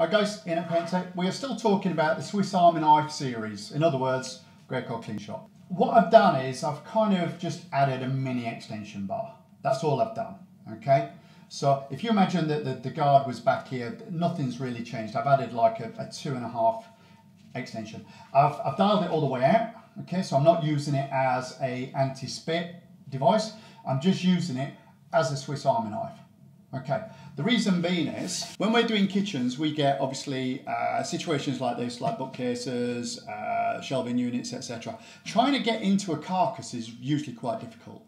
Alright guys, Ian at PaintTech, we are still talking about the Swiss Army Knife series. In other words, Graco Cleanshot. What I've done is I've kind of just added a mini extension bar. That's all I've done, okay? So if you imagine that the, the guard was back here, nothing's really changed. I've added like a, a two and a half extension. I've, I've dialed it all the way out, okay? So I'm not using it as a anti-spit device. I'm just using it as a Swiss Army knife. Okay, the reason being is when we're doing kitchens, we get obviously uh, situations like this, like bookcases, uh, shelving units, etc. Trying to get into a carcass is usually quite difficult.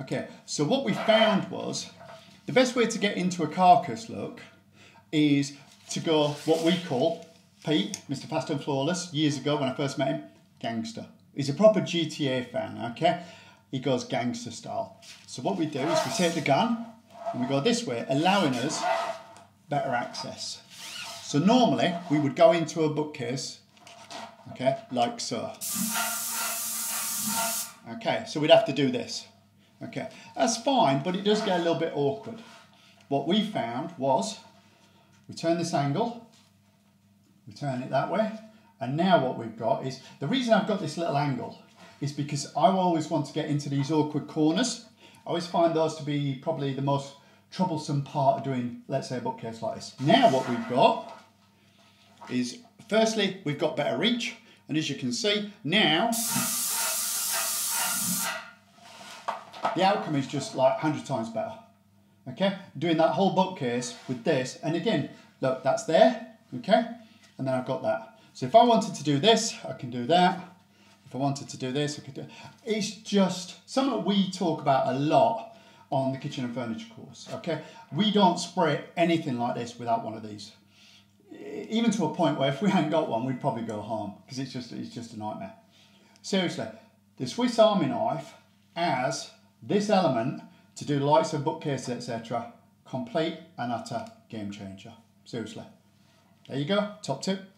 Okay, so what we found was the best way to get into a carcass look is to go what we call Pete, Mr. Fast and Flawless, years ago when I first met him, gangster. He's a proper GTA fan, okay? He goes gangster style. So what we do is we take the gun, and we go this way, allowing us better access. So normally we would go into a bookcase, okay, like so. Okay, so we'd have to do this. Okay, that's fine, but it does get a little bit awkward. What we found was, we turn this angle, we turn it that way, and now what we've got is, the reason I've got this little angle is because I always want to get into these awkward corners. I always find those to be probably the most troublesome part of doing, let's say, a bookcase like this. Now what we've got is, firstly, we've got better reach. And as you can see, now, the outcome is just like 100 times better. Okay, doing that whole bookcase with this, and again, look, that's there, okay? And then I've got that. So if I wanted to do this, I can do that. If I wanted to do this, I could do it. It's just something we talk about a lot on the kitchen and furniture course. Okay, we don't spray anything like this without one of these. Even to a point where if we hadn't got one, we'd probably go home because it's just it's just a nightmare. Seriously, the Swiss Army knife as this element to do lights of bookcases, etc. Complete and utter game changer. Seriously. There you go. Top tip.